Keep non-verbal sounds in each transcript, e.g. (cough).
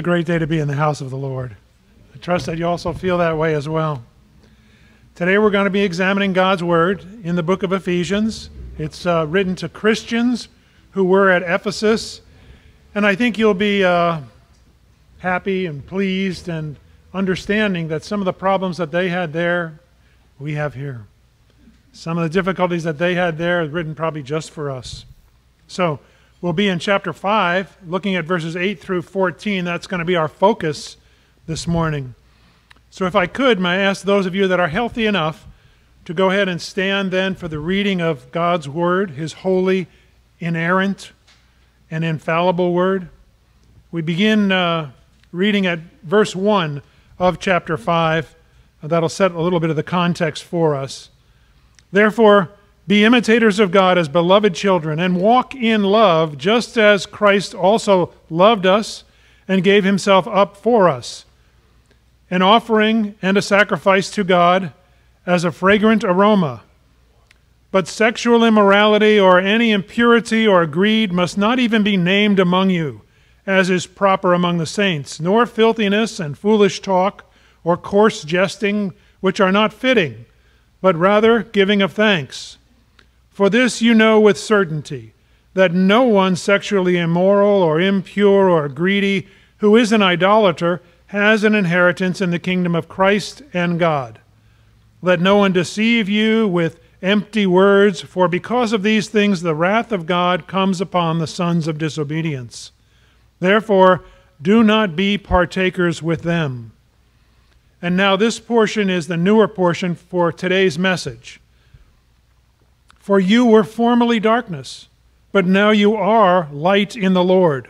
A great day to be in the house of the Lord. I trust that you also feel that way as well. Today we're going to be examining God's Word in the book of Ephesians. It's uh, written to Christians who were at Ephesus, and I think you'll be uh, happy and pleased and understanding that some of the problems that they had there, we have here. Some of the difficulties that they had there are written probably just for us. So, We'll be in chapter 5, looking at verses 8 through 14. That's going to be our focus this morning. So, if I could, may I ask those of you that are healthy enough to go ahead and stand then for the reading of God's Word, His holy, inerrant, and infallible Word? We begin uh, reading at verse 1 of chapter 5. That'll set a little bit of the context for us. Therefore, be imitators of God as beloved children, and walk in love, just as Christ also loved us and gave himself up for us, an offering and a sacrifice to God as a fragrant aroma. But sexual immorality or any impurity or greed must not even be named among you, as is proper among the saints, nor filthiness and foolish talk or coarse jesting, which are not fitting, but rather giving of thanks. For this you know with certainty that no one sexually immoral or impure or greedy who is an idolater has an inheritance in the kingdom of Christ and God. Let no one deceive you with empty words, for because of these things the wrath of God comes upon the sons of disobedience. Therefore, do not be partakers with them. And now, this portion is the newer portion for today's message. For you were formerly darkness, but now you are light in the Lord.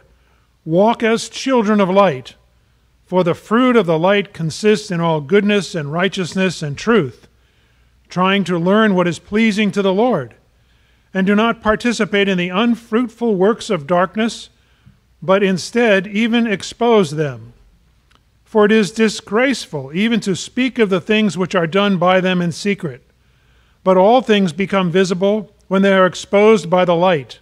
Walk as children of light, for the fruit of the light consists in all goodness and righteousness and truth, trying to learn what is pleasing to the Lord. And do not participate in the unfruitful works of darkness, but instead even expose them. For it is disgraceful even to speak of the things which are done by them in secret. But all things become visible when they are exposed by the light,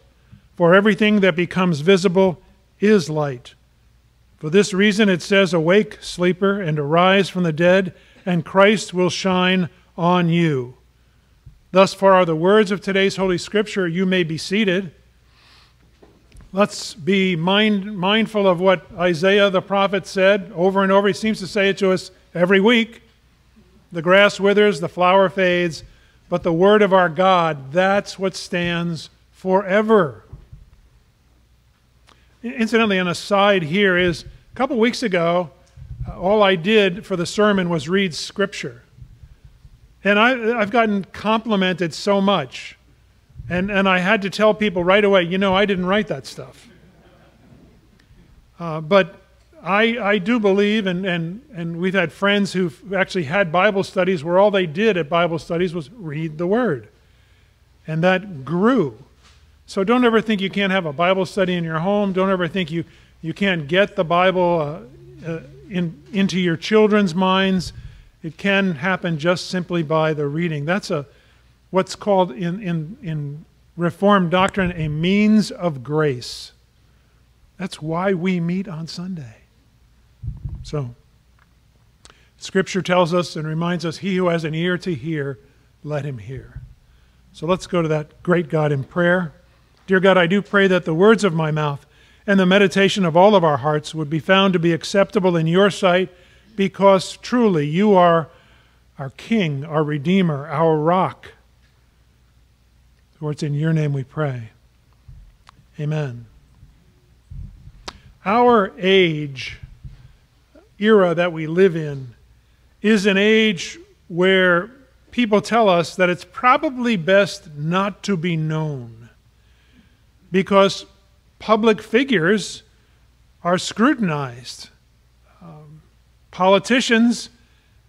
for everything that becomes visible is light. For this reason it says, Awake, sleeper, and arise from the dead, and Christ will shine on you. Thus far are the words of today's Holy Scripture. You may be seated. Let's be mind, mindful of what Isaiah the prophet said over and over. He seems to say it to us every week. The grass withers, the flower fades, but the Word of our God, that's what stands forever. Incidentally, an aside here is a couple weeks ago, uh, all I did for the sermon was read Scripture. And I, have gotten complimented so much. And, and I had to tell people right away, you know, I didn't write that stuff. Uh, but I, I do believe, and, and, and we've had friends who've actually had Bible studies where all they did at Bible studies was read the Word. And that grew. So don't ever think you can't have a Bible study in your home. Don't ever think you, you can't get the Bible uh, uh, in, into your children's minds. It can happen just simply by the reading. That's a, what's called in, in, in Reformed doctrine a means of grace. That's why we meet on Sunday. So, Scripture tells us and reminds us he who has an ear to hear, let him hear. So let's go to that great God in prayer. Dear God, I do pray that the words of my mouth and the meditation of all of our hearts would be found to be acceptable in your sight because truly you are our King, our Redeemer, our rock. For it's in your name we pray. Amen. Our age era that we live in is an age where people tell us that it's probably best not to be known because public figures are scrutinized. Um, politicians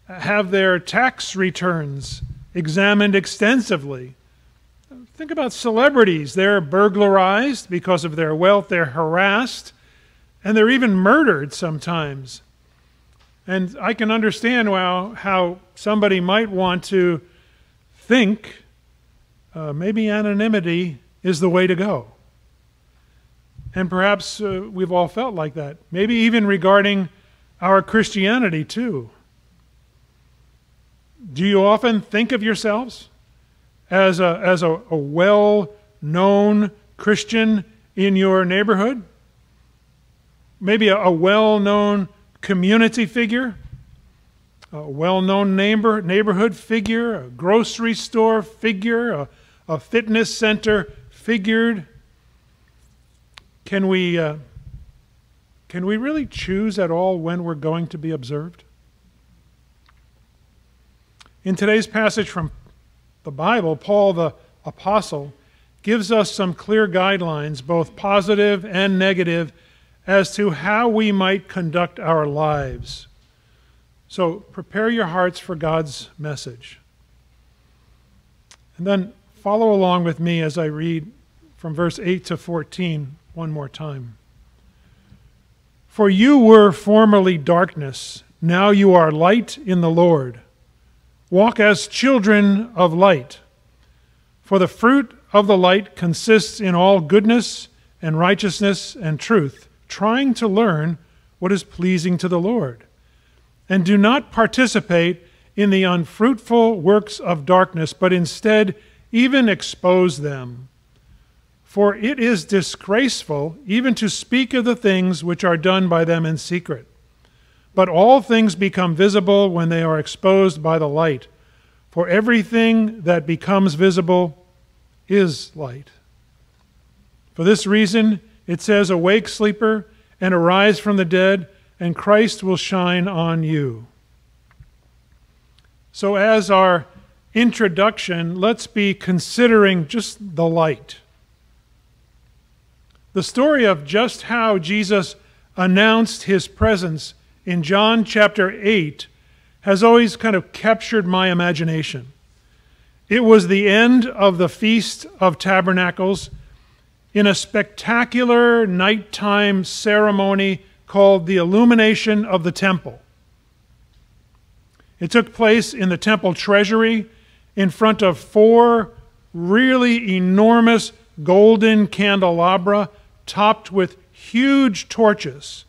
have their tax returns examined extensively. Think about celebrities. They're burglarized because of their wealth, they're harassed, and they're even murdered sometimes. And I can understand well, how somebody might want to think uh, maybe anonymity is the way to go. And perhaps uh, we've all felt like that. Maybe even regarding our Christianity, too. Do you often think of yourselves as a, as a, a well known Christian in your neighborhood? Maybe a, a well known community figure? A well known neighbor, neighborhood figure? A grocery store figure? A, a fitness center figured? Can we, uh, can we really choose at all when we're going to be observed? In today's passage from the Bible, Paul the Apostle gives us some clear guidelines, both positive and negative, as to how we might conduct our lives. So prepare your hearts for God's message. And then follow along with me as I read from verse 8 to 14 one more time. For you were formerly darkness, now you are light in the Lord. Walk as children of light. For the fruit of the light consists in all goodness and righteousness and truth, trying to learn what is pleasing to the Lord. And do not participate in the unfruitful works of darkness, but instead even expose them. For it is disgraceful even to speak of the things which are done by them in secret. But all things become visible when they are exposed by the light. For everything that becomes visible is light. For this reason, it says, Awake, sleeper, and arise from the dead, and Christ will shine on you. So, as our introduction, let's be considering just the light. The story of just how Jesus announced his presence in John chapter 8 has always kind of captured my imagination. It was the end of the Feast of Tabernacles in a spectacular nighttime ceremony called the illumination of the temple. It took place in the temple treasury in front of four really enormous golden candelabra topped with huge torches.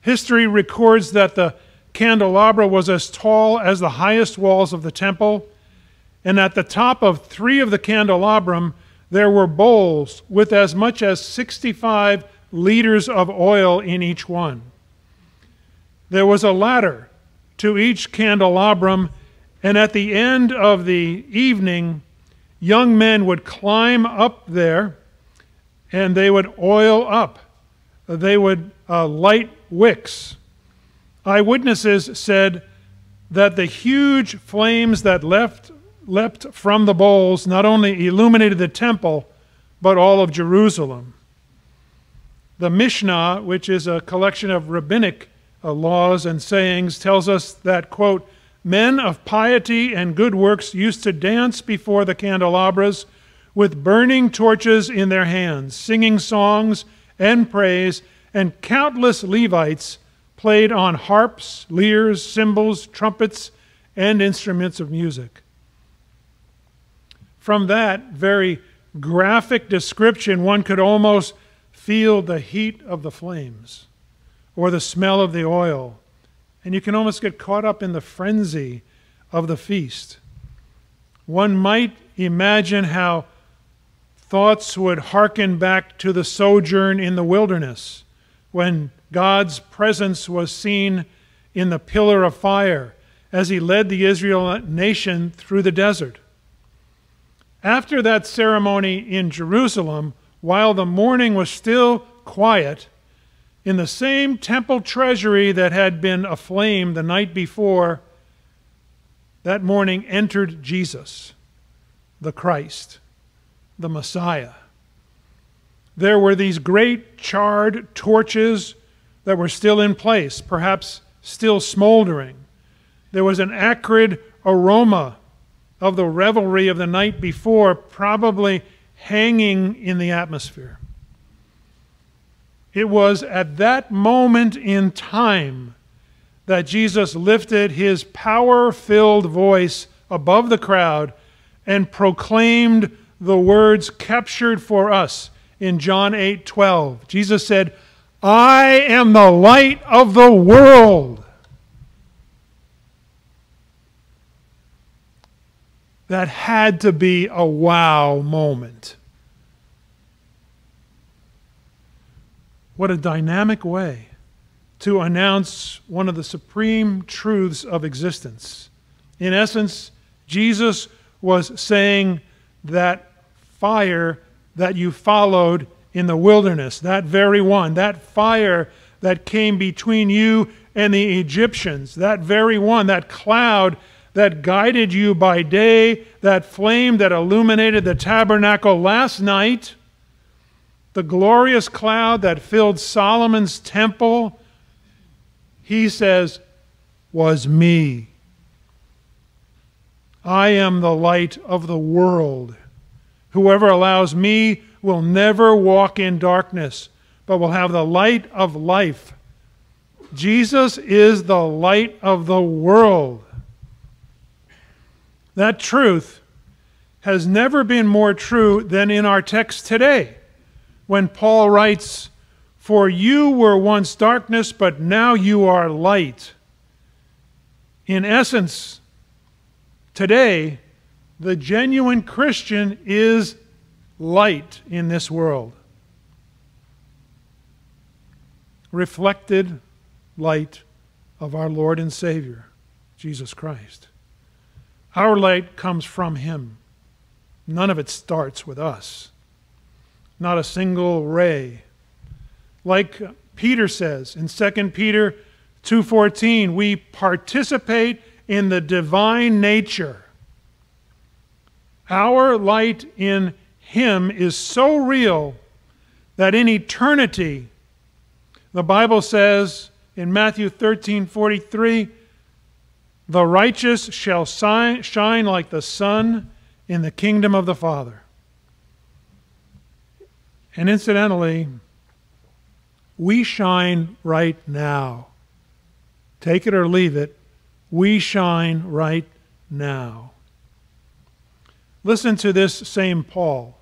History records that the candelabra was as tall as the highest walls of the temple, and at the top of three of the candelabrum there were bowls with as much as 65 liters of oil in each one. There was a ladder to each candelabrum, and at the end of the evening, young men would climb up there and they would oil up. They would uh, light wicks. Eyewitnesses said that the huge flames that left, leapt from the bowls not only illuminated the temple, but all of Jerusalem. The Mishnah, which is a collection of rabbinic uh, laws and sayings, tells us that, quote, men of piety and good works used to dance before the candelabras with burning torches in their hands, singing songs and praise, and countless Levites played on harps, lyres, cymbals, trumpets, and instruments of music. From that very graphic description, one could almost feel the heat of the flames or the smell of the oil, and you can almost get caught up in the frenzy of the feast. One might imagine how thoughts would hearken back to the sojourn in the wilderness when God's presence was seen in the pillar of fire as he led the Israel nation through the desert. After that ceremony in Jerusalem, while the morning was still quiet, in the same temple treasury that had been aflame the night before, that morning entered Jesus, the Christ the Messiah. There were these great charred torches that were still in place, perhaps still smoldering. There was an acrid aroma of the revelry of the night before, probably hanging in the atmosphere. It was at that moment in time that Jesus lifted his power filled voice above the crowd and proclaimed the words captured for us in John 8 12. Jesus said, I am the light of the world. That had to be a wow moment. What a dynamic way to announce one of the supreme truths of existence. In essence, Jesus was saying that fire that you followed in the wilderness, that very one, that fire that came between you and the Egyptians, that very one, that cloud that guided you by day, that flame that illuminated the tabernacle last night, the glorious cloud that filled Solomon's temple, he says, was me. I am the light of the world. Whoever allows me will never walk in darkness, but will have the light of life. Jesus is the light of the world. That truth has never been more true than in our text today, when Paul writes, For you were once darkness, but now you are light. In essence, Today, the genuine Christian is light in this world. Reflected light of our Lord and Savior, Jesus Christ. Our light comes from Him. None of it starts with us. Not a single ray. Like Peter says in 2 Peter 2:14, we participate in the divine nature. Our light in Him is so real that in eternity, the Bible says in Matthew 13 43, the righteous shall shine like the sun in the kingdom of the Father. And incidentally, we shine right now. Take it or leave it we shine right now. Listen to this same Paul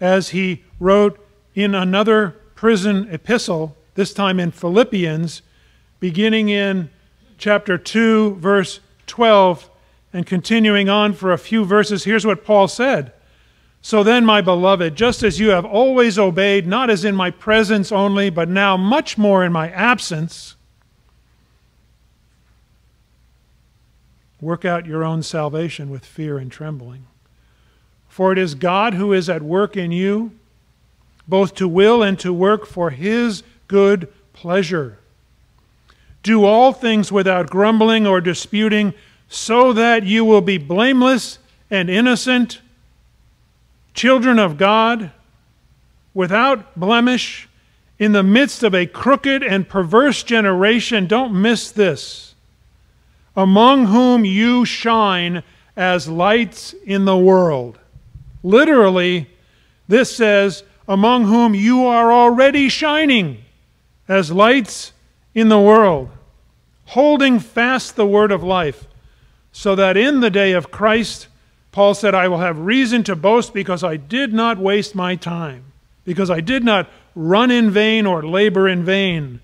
as he wrote in another prison epistle, this time in Philippians, beginning in chapter 2, verse 12, and continuing on for a few verses. Here's what Paul said. So then, my beloved, just as you have always obeyed, not as in my presence only, but now much more in my absence, Work out your own salvation with fear and trembling. For it is God who is at work in you, both to will and to work for his good pleasure. Do all things without grumbling or disputing, so that you will be blameless and innocent, children of God, without blemish, in the midst of a crooked and perverse generation. Don't miss this among whom you shine as lights in the world. Literally, this says, among whom you are already shining as lights in the world, holding fast the word of life, so that in the day of Christ, Paul said, I will have reason to boast because I did not waste my time, because I did not run in vain or labor in vain.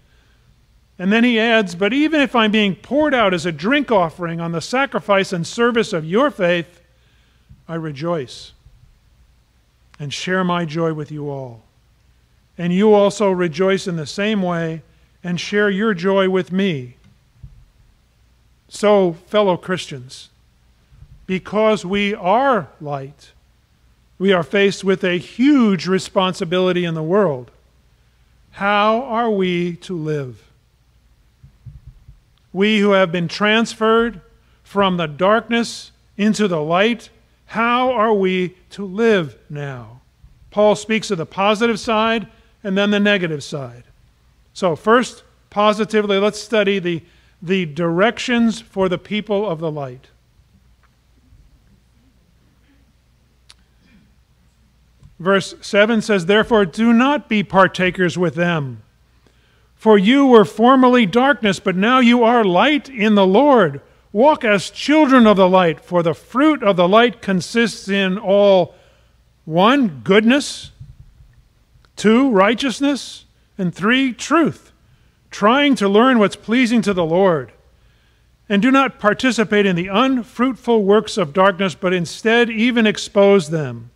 And then he adds, But even if I'm being poured out as a drink offering on the sacrifice and service of your faith, I rejoice and share my joy with you all. And you also rejoice in the same way and share your joy with me. So, fellow Christians, because we are light, we are faced with a huge responsibility in the world. How are we to live? We who have been transferred from the darkness into the light, how are we to live now? Paul speaks of the positive side and then the negative side. So, first, positively, let's study the, the directions for the people of the light. Verse 7 says, Therefore, do not be partakers with them. For you were formerly darkness, but now you are light in the Lord. Walk as children of the light, for the fruit of the light consists in all one, goodness, two, righteousness, and three, truth, trying to learn what's pleasing to the Lord. And do not participate in the unfruitful works of darkness, but instead even expose them.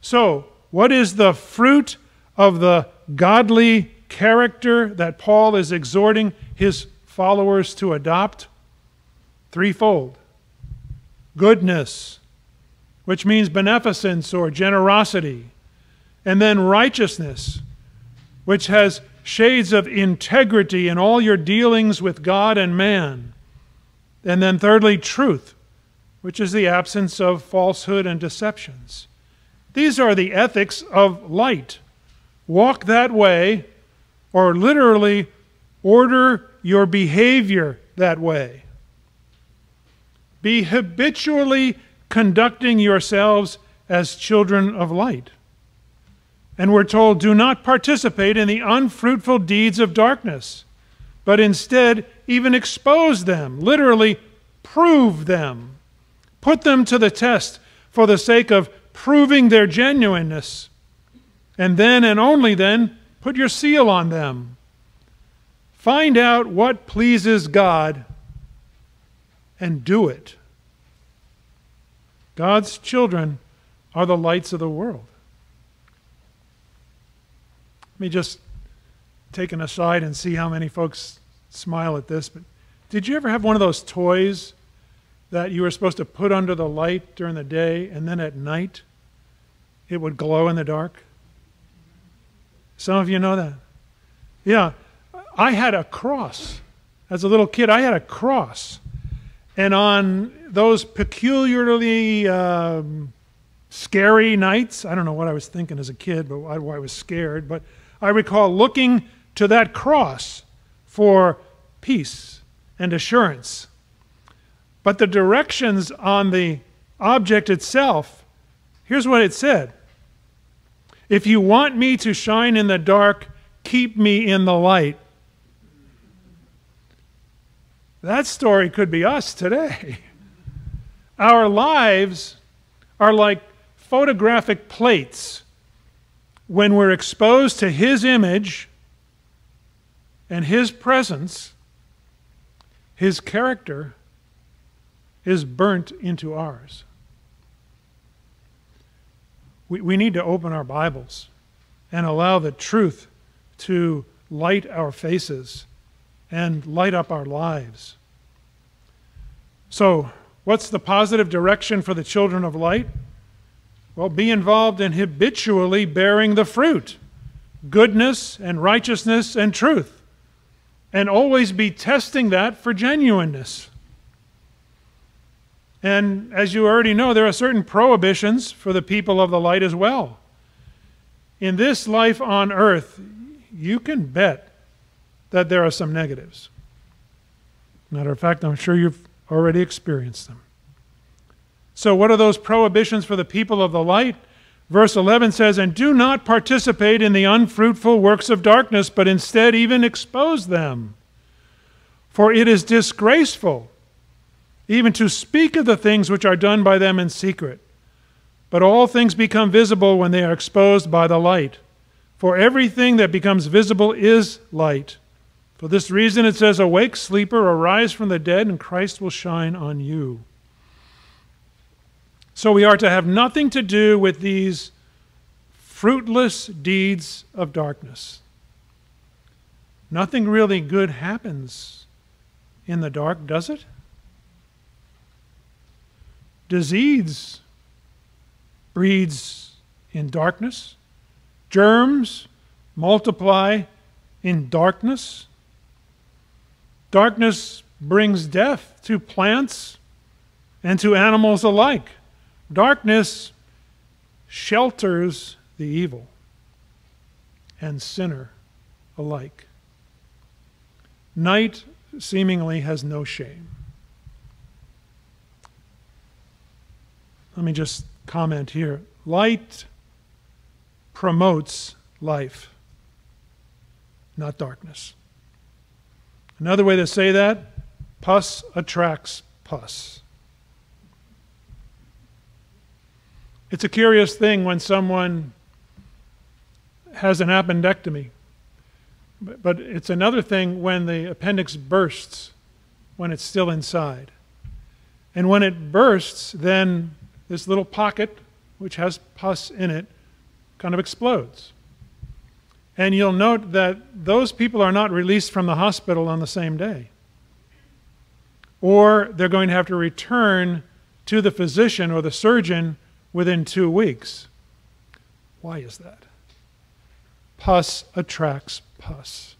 So, what is the fruit of the godly character that Paul is exhorting his followers to adopt? Threefold goodness, which means beneficence or generosity, and then righteousness, which has shades of integrity in all your dealings with God and man. And then, thirdly, truth, which is the absence of falsehood and deceptions. These are the ethics of light. Walk that way, or literally order your behavior that way. Be habitually conducting yourselves as children of light. And we're told, do not participate in the unfruitful deeds of darkness, but instead even expose them, literally prove them. Put them to the test for the sake of proving their genuineness. And then and only then, put your seal on them. Find out what pleases God and do it. God's children are the lights of the world. Let me just take an aside and see how many folks smile at this. But did you ever have one of those toys that you were supposed to put under the light during the day and then at night it would glow in the dark? Some of you know that. Yeah, I had a cross. As a little kid, I had a cross. And on those peculiarly um, scary nights, I don't know what I was thinking as a kid, but I, I was scared, but I recall looking to that cross for peace and assurance. But the directions on the object itself, here's what it said If you want me to shine in the dark, keep me in the light. That story could be us today. (laughs) Our lives are like photographic plates when we're exposed to His image and His presence, His character is burnt into ours. We, we need to open our Bibles and allow the truth to light our faces and light up our lives. So, what's the positive direction for the children of light? Well, be involved in habitually bearing the fruit goodness and righteousness and truth. And always be testing that for genuineness. And as you already know, there are certain prohibitions for the people of the light as well. In this life on earth, you can bet that there are some negatives. Matter of fact, I'm sure you've already experienced them. So, what are those prohibitions for the people of the light? Verse 11 says, And do not participate in the unfruitful works of darkness, but instead even expose them. For it is disgraceful even to speak of the things which are done by them in secret. But all things become visible when they are exposed by the light. For everything that becomes visible is light. For this reason it says, Awake, sleeper, arise from the dead, and Christ will shine on you. So we are to have nothing to do with these fruitless deeds of darkness. Nothing really good happens in the dark, does it? Disease breeds in darkness, germs multiply in darkness. Darkness brings death to plants and to animals alike. Darkness shelters the evil and sinner alike. Night seemingly has no shame. Let me just comment here. Light promotes life, not darkness. Another way to say that pus attracts pus. It's a curious thing when someone has an appendectomy. But it's another thing when the appendix bursts, when it's still inside. And when it bursts, then this little pocket, which has pus in it, kind of explodes. And you'll note that those people are not released from the hospital on the same day. Or they're going to have to return to the physician or the surgeon within two weeks. Why is that? Pus attracts pus.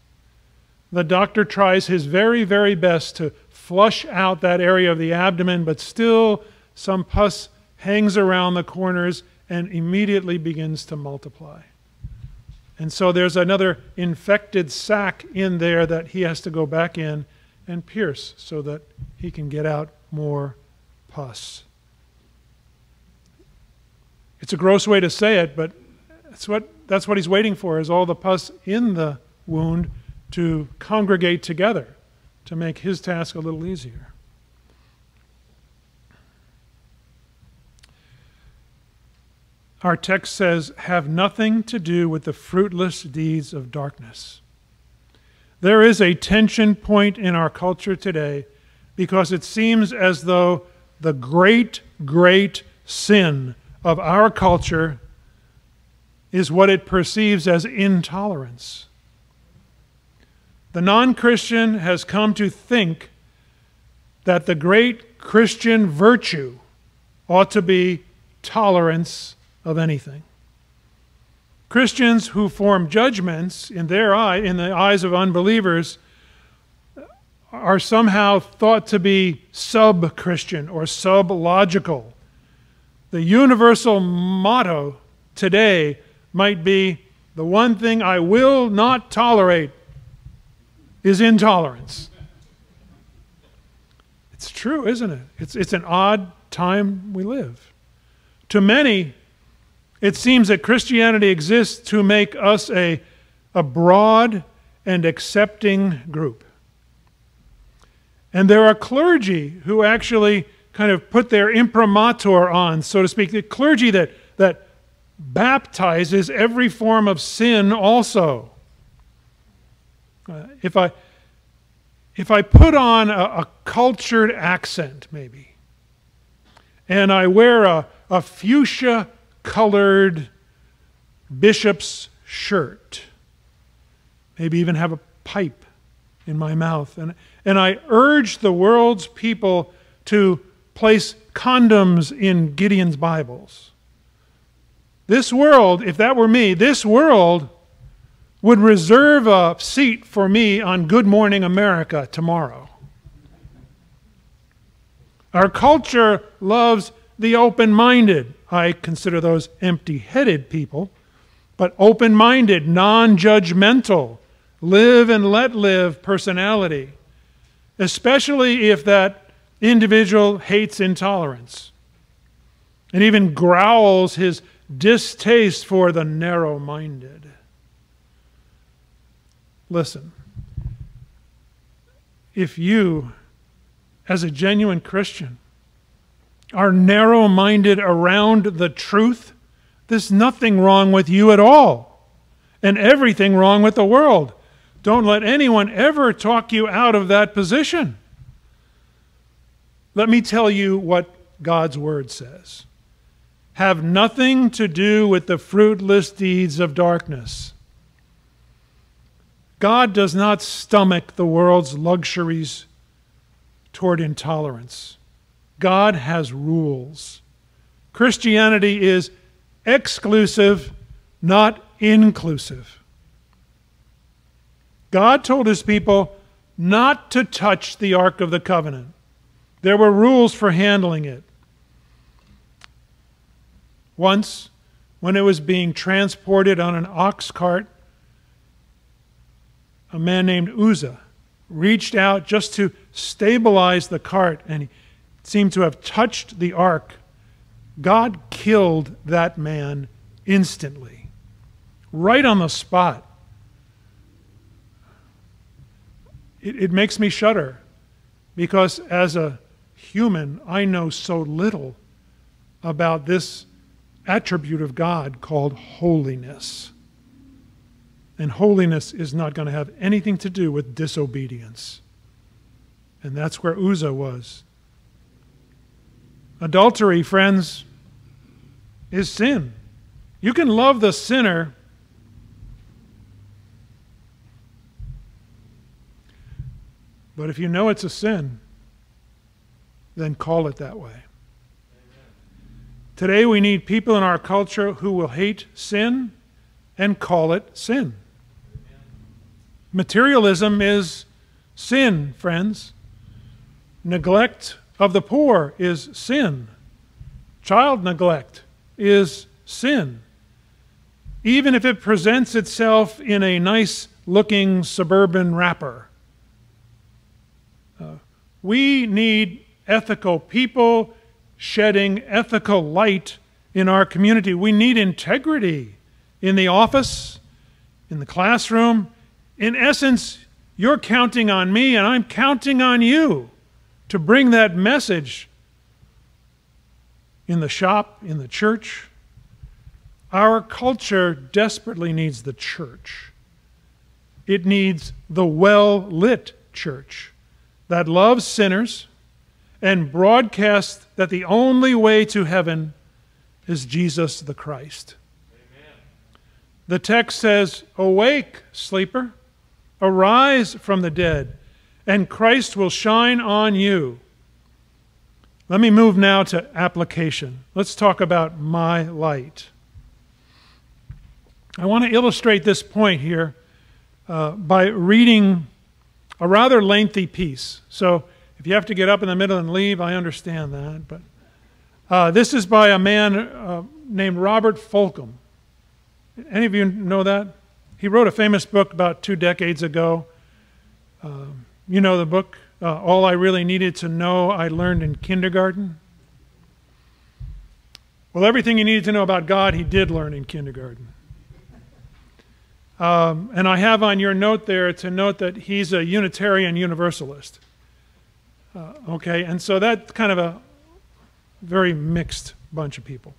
The doctor tries his very, very best to flush out that area of the abdomen, but still some pus hangs around the corners and immediately begins to multiply. And so there's another infected sac in there that he has to go back in and pierce so that he can get out more pus. It's a gross way to say it, but that's what, that's what he's waiting for, is all the pus in the wound to congregate together to make his task a little easier. Our text says, have nothing to do with the fruitless deeds of darkness. There is a tension point in our culture today because it seems as though the great, great sin of our culture is what it perceives as intolerance. The non Christian has come to think that the great Christian virtue ought to be tolerance of anything. Christians who form judgments in their eye, in the eyes of unbelievers, are somehow thought to be sub Christian or sub logical. The universal motto today might be the one thing I will not tolerate is intolerance. It's true, isn't it? It's, it's an odd time we live. To many, it seems that Christianity exists to make us a, a broad and accepting group. And there are clergy who actually kind of put their imprimatur on, so to speak, the clergy that, that baptizes every form of sin also. Uh, if, I, if I put on a, a cultured accent, maybe, and I wear a, a fuchsia colored bishop's shirt, maybe even have a pipe in my mouth. And, and I urge the world's people to place condoms in Gideon's Bibles. This world, if that were me, this world would reserve a seat for me on Good Morning America tomorrow. Our culture loves the open minded. I consider those empty headed people, but open minded, non judgmental, live and let live personality, especially if that individual hates intolerance and even growls his distaste for the narrow minded. Listen, if you, as a genuine Christian, are narrow minded around the truth, there's nothing wrong with you at all, and everything wrong with the world. Don't let anyone ever talk you out of that position. Let me tell you what God's Word says. Have nothing to do with the fruitless deeds of darkness. God does not stomach the world's luxuries toward intolerance. God has rules. Christianity is exclusive, not inclusive. God told his people not to touch the Ark of the Covenant. There were rules for handling it. Once, when it was being transported on an ox cart, a man named Uzzah reached out just to stabilize the cart and he seemed to have touched the ark, God killed that man instantly, right on the spot. It, it makes me shudder because as a human, I know so little about this attribute of God called holiness. And holiness is not going to have anything to do with disobedience. And that's where Uzzah was. Adultery, friends, is sin. You can love the sinner. But if you know it's a sin, then call it that way. Today, we need people in our culture who will hate sin and call it sin. Materialism is sin, friends. Neglect of the poor is sin. Child neglect is sin. Even if it presents itself in a nice looking suburban wrapper. Uh, we need ethical people shedding ethical light in our community. We need integrity in the office, in the classroom. In essence, you're counting on me and I'm counting on you to bring that message in the shop, in the church. Our culture desperately needs the church. It needs the well lit church that loves sinners and broadcast that the only way to heaven is Jesus the Christ. Amen. The text says, Awake, sleeper, arise from the dead and Christ will shine on you. Let me move now to application. Let's talk about my light. I want to illustrate this point here uh, by reading a rather lengthy piece. So if you have to get up in the middle and leave, I understand that. But uh, this is by a man uh, named Robert Fulghum. Any of you know that? He wrote a famous book about two decades ago. Um, you know the book, uh, All I Really Needed to Know I Learned in Kindergarten? Well, everything you needed to know about God, he did learn in kindergarten. Um, and I have on your note there to note that he's a Unitarian Universalist. Uh, okay, and so that's kind of a very mixed bunch of people.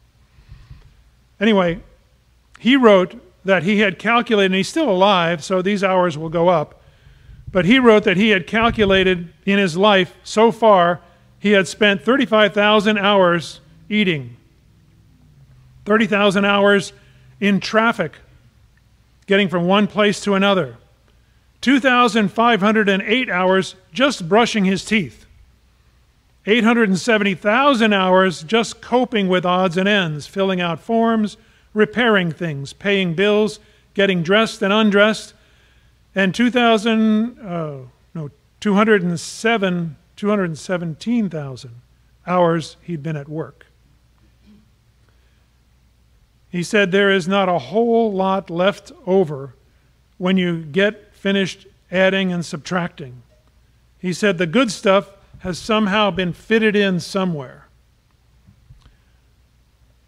Anyway, he wrote that he had calculated, and he's still alive, so these hours will go up but he wrote that he had calculated in his life so far, he had spent 35,000 hours eating, 30,000 hours in traffic, getting from one place to another, 2,508 hours just brushing his teeth, 870,000 hours just coping with odds and ends, filling out forms, repairing things, paying bills, getting dressed and undressed, and 2000, uh, no, 207, 217,000 hours he'd been at work. He said there is not a whole lot left over when you get finished adding and subtracting. He said the good stuff has somehow been fitted in somewhere.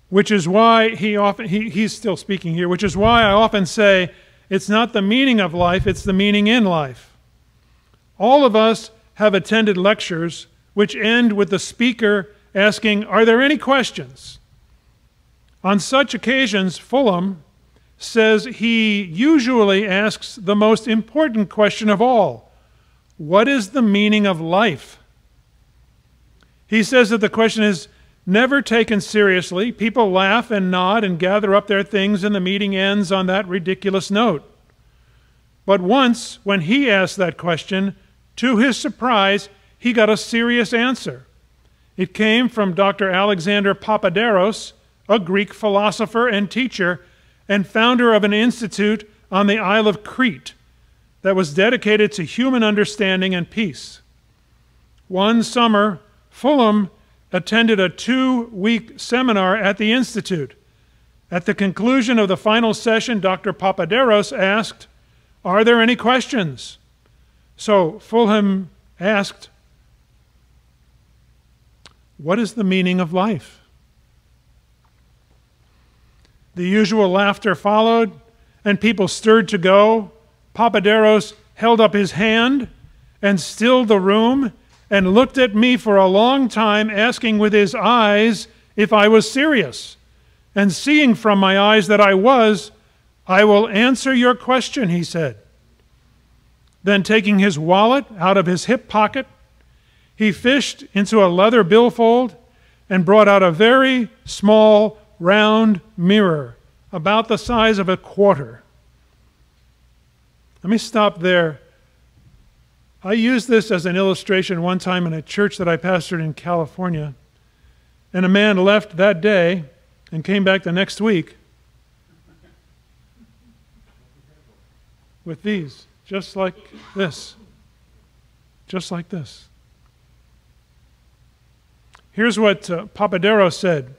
Which is why he often, he, he's still speaking here, which is why I often say it's not the meaning of life, it's the meaning in life. All of us have attended lectures which end with the speaker asking, Are there any questions? On such occasions, Fulghum says he usually asks the most important question of all What is the meaning of life? He says that the question is never taken seriously. People laugh and nod and gather up their things, and the meeting ends on that ridiculous note. But once, when he asked that question, to his surprise, he got a serious answer. It came from Dr. Alexander Papaderos, a Greek philosopher and teacher, and founder of an institute on the Isle of Crete that was dedicated to human understanding and peace. One summer, Fulghum attended a two week seminar at the Institute. At the conclusion of the final session, Dr. Papaderos asked, Are there any questions? So Fulghum asked, What is the meaning of life? The usual laughter followed, and people stirred to go. Papaderos held up his hand and stilled the room and looked at me for a long time, asking with his eyes if I was serious. And seeing from my eyes that I was, I will answer your question, he said. Then, taking his wallet out of his hip pocket, he fished into a leather billfold and brought out a very small, round mirror, about the size of a quarter. Let me stop there. I used this as an illustration one time in a church that I pastored in California. And a man left that day and came back the next week with these, just like this. Just like this. Here's what uh, Papaderos said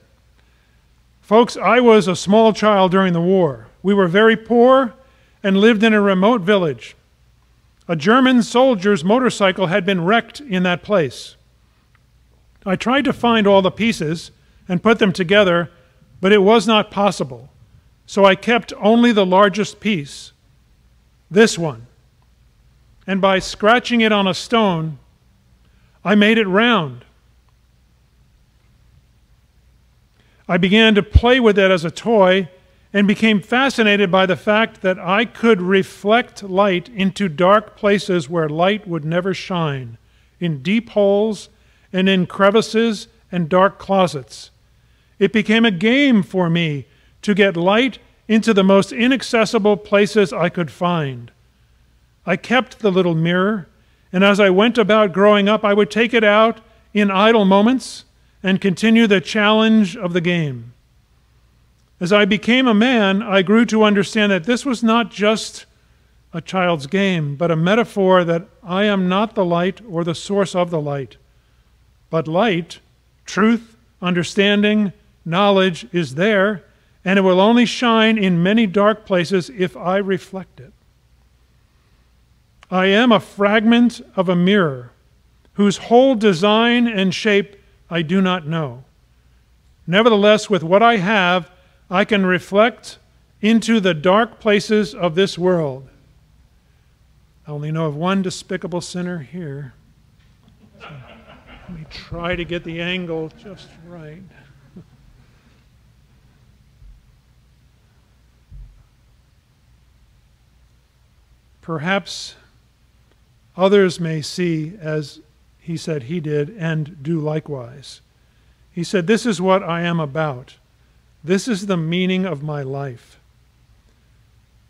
Folks, I was a small child during the war. We were very poor and lived in a remote village. A German soldier's motorcycle had been wrecked in that place. I tried to find all the pieces and put them together, but it was not possible. So I kept only the largest piece, this one. And by scratching it on a stone, I made it round. I began to play with it as a toy and became fascinated by the fact that I could reflect light into dark places where light would never shine, in deep holes and in crevices and dark closets. It became a game for me to get light into the most inaccessible places I could find. I kept the little mirror, and as I went about growing up, I would take it out in idle moments and continue the challenge of the game. As I became a man, I grew to understand that this was not just a child's game, but a metaphor that I am not the light or the source of the light. But light, truth, understanding, knowledge is there, and it will only shine in many dark places if I reflect it. I am a fragment of a mirror whose whole design and shape I do not know. Nevertheless, with what I have, I can reflect into the dark places of this world. I only know of one despicable sinner here. So let me try to get the angle just right. Perhaps others may see as he said he did, and do likewise. He said, This is what I am about. This is the meaning of my life.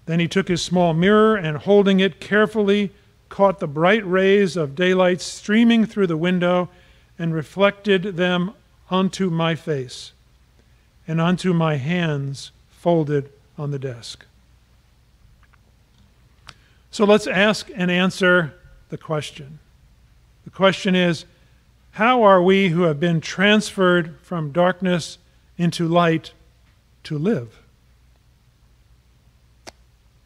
Then he took his small mirror and, holding it carefully, caught the bright rays of daylight streaming through the window and reflected them onto my face and onto my hands folded on the desk. So let's ask and answer the question the question is how are we who have been transferred from darkness into light to live?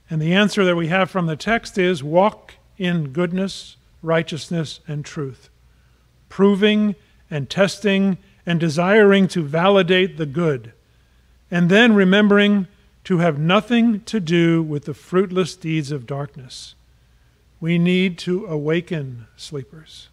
And the answer that we have from the text is walk in goodness, righteousness, and truth, proving and testing and desiring to validate the good, and then remembering to have nothing to do with the fruitless deeds of darkness. We need to awaken sleepers.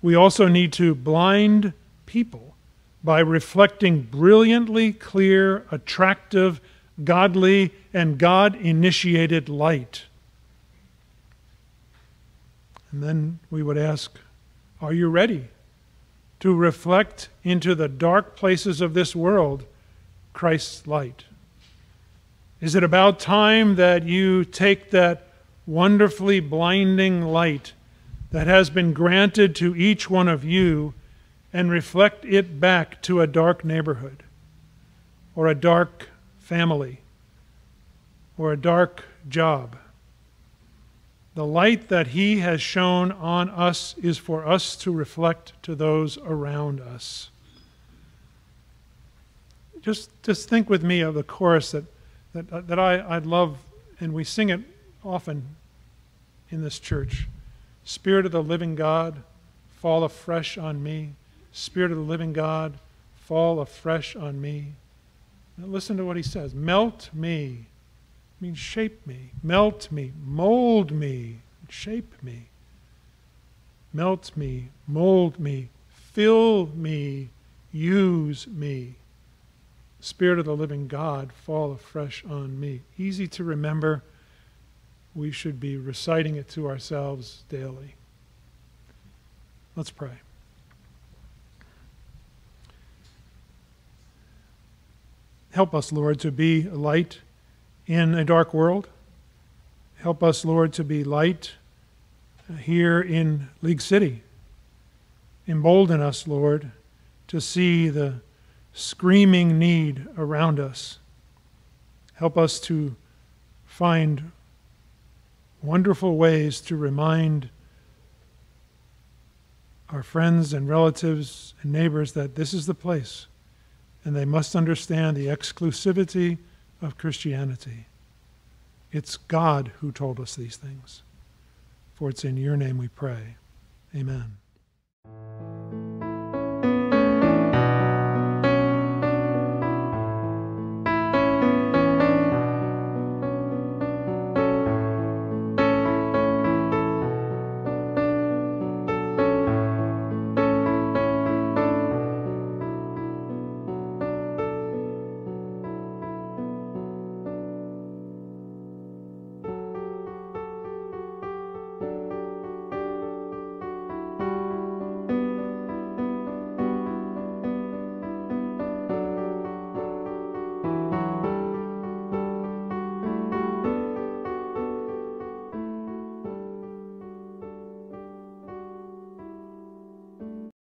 We also need to blind people by reflecting brilliantly clear, attractive, godly, and God initiated light. And then we would ask, Are you ready to reflect into the dark places of this world Christ's light? Is it about time that you take that wonderfully blinding light that has been granted to each one of you and reflect it back to a dark neighborhood or a dark family or a dark job. The light that He has shone on us is for us to reflect to those around us. Just, just think with me of the chorus that, that, uh, that I, I love, and we sing it often in this church. Spirit of the living God, fall afresh on me. Spirit of the living God, fall afresh on me. Now listen to what he says melt me. I mean, shape me. Melt me. Mold me. Shape me. Melt me. Mold me. Fill me. Use me. Spirit of the living God, fall afresh on me. Easy to remember. We should be reciting it to ourselves daily. Let's pray. Help us, Lord, to be light in a dark world. Help us, Lord, to be light here in League City. Embolden us, Lord, to see the screaming need around us. Help us to find wonderful ways to remind our friends and relatives and neighbors that this is the place and they must understand the exclusivity of Christianity. It's God who told us these things. For it's in your name we pray. Amen.